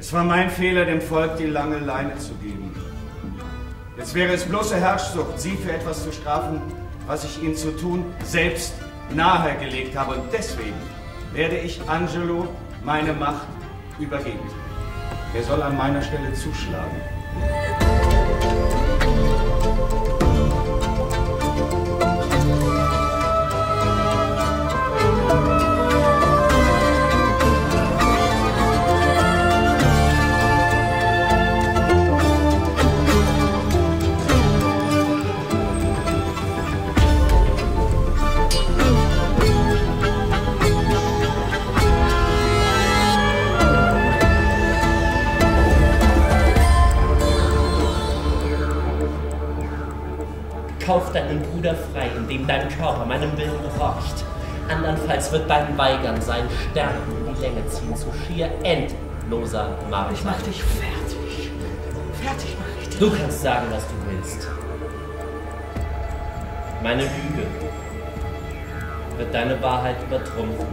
Es war mein Fehler, dem Volk die lange Leine zu geben. Jetzt wäre es bloße Herrschsucht, Sie für etwas zu strafen, was ich Ihnen zu tun selbst nahegelegt habe. Und deswegen werde ich Angelo meine Macht übergeben. Er soll an meiner Stelle zuschlagen. Kauf deinen Bruder frei, indem dein Körper meinem Willen gehorcht. Andernfalls wird dein Weigern sein Stern in die Länge ziehen zu schier endloser Mark. Ich mach dich fertig. Fertig mach ich dich. Du kannst sagen, was du willst. Meine Lüge wird deine Wahrheit übertrumpfen.